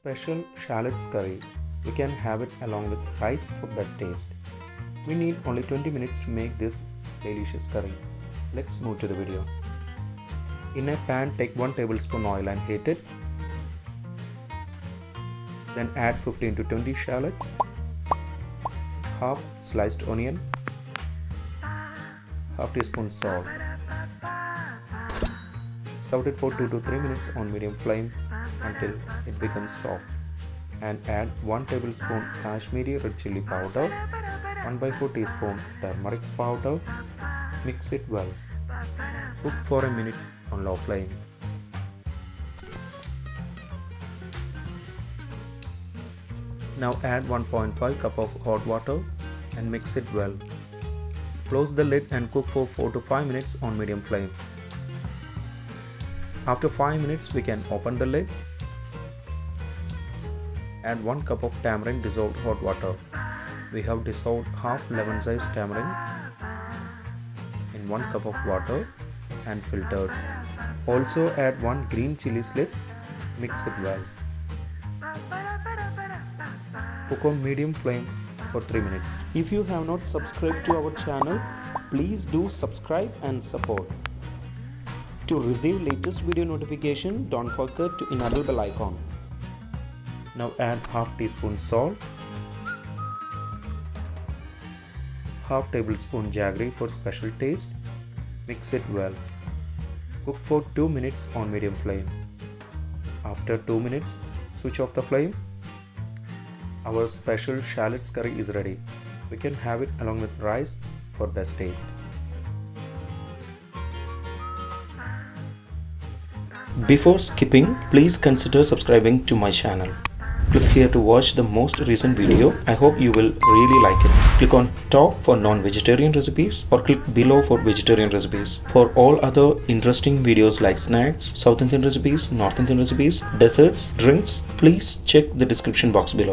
special shallots curry. You can have it along with rice for best taste. We need only 20 minutes to make this delicious curry. Let's move to the video. In a pan, take 1 tablespoon oil and heat it. Then add 15 to 20 shallots, half sliced onion, half teaspoon salt. Saute it for 2 to 3 minutes on medium flame until it becomes soft and add 1 tablespoon Kashmiri red chili powder, 1 by 4 teaspoon turmeric powder. Mix it well. Cook for a minute on low flame. Now add 1.5 cup of hot water and mix it well. Close the lid and cook for 4 to 5 minutes on medium flame. After 5 minutes we can open the lid. Add 1 cup of tamarind dissolved hot water. We have dissolved half lemon sized tamarind in 1 cup of water and filtered. Also add 1 green chili slit. Mix it well. Cook on medium flame for 3 minutes. If you have not subscribed to our channel, please do subscribe and support. To receive latest video notification, don't forget to enable bell icon. Now add half teaspoon salt, half tablespoon jaggery for special taste. Mix it well. Cook for 2 minutes on medium flame. After 2 minutes, switch off the flame our special shallots curry is ready. We can have it along with rice for best taste. Before skipping, please consider subscribing to my channel. Click here to watch the most recent video. I hope you will really like it. Click on top for non-vegetarian recipes or click below for vegetarian recipes. For all other interesting videos like snacks, South Indian recipes, North Indian recipes, desserts, drinks, please check the description box below.